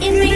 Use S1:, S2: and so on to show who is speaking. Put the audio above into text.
S1: in my